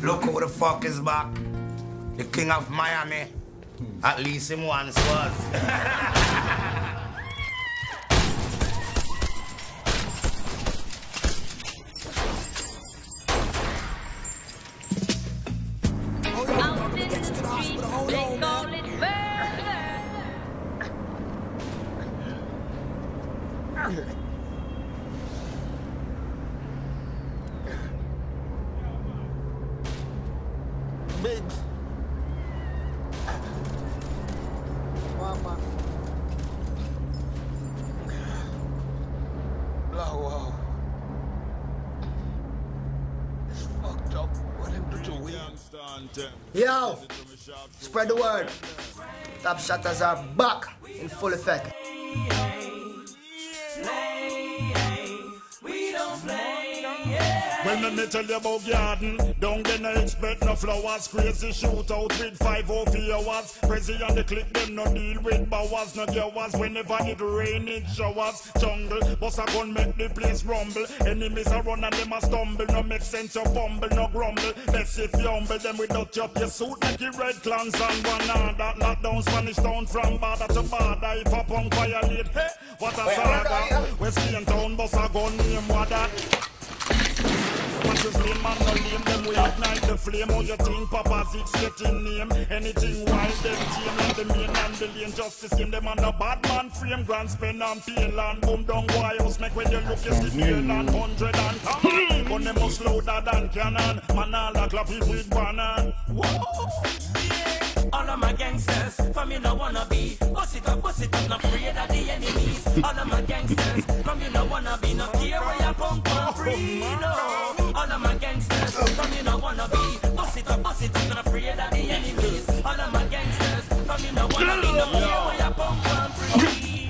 Look who the fuck is back. The king of Miami. At least him once was in the streets, they call it murder. Biggs. Mama. It's fucked up. What to we? Yo! Spread the word. Top Shottas are back in full effect. When me, me tell you about garden, don't get no expect no flowers. Crazy shoot out with five oh hours. Crazy on the click, them no deal with bowers, no girls. Whenever it rain, it showers. Jungle, boss a gun make the place rumble. Enemies a run and them a stumble. No make sense you fumble, no grumble. Best if you humble them without up your suit like the red clans and one that lock down Spanish town from border to border. If a punk violate, hey, what a saga. West town, boss a gun name what that. What is lame man no lame them we ignite the flame. How you think Papa Six getting name? Anything wild them team like the main and the lane. Justice in them and a bad man frame. Grand spend and pale and boom down Why house make when you look you see pale and hundred and come. On Gun them most louder than cannon. Man all a clap it with banan All of my gangsters, from you no wanna be. Bust it up, bust it up, not afraid of the enemies. All of my gangsters, from you no wanna be. No care where you pump and free, no.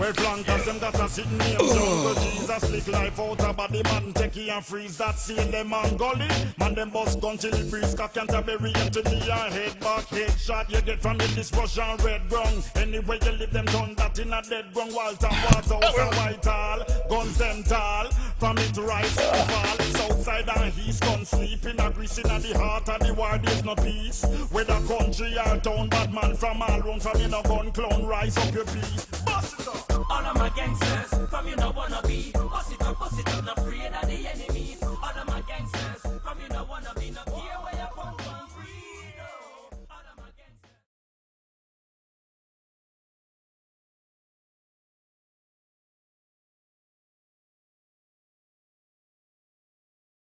Well, flankers, them got a sitting name jungle. Jesus, lick life out a body, man. Take and freeze that seal them and gully. Man, them bust gun till it breeze. Cock Canterbury to the and head back, head shot. You get from it, this Russian red ground. Anyway, you leave them done that in a dead ground. Walter, Walter, House and Whitehall. Guns them tall. From it rise and fall. Southside and east, gun sleep in a grease in the heart of the war. There's no peace. Whether country or town, bad man from all round. From in a gun clown, rise up your peace. Bust it up. All of my gangsters from you know wanna be.